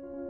you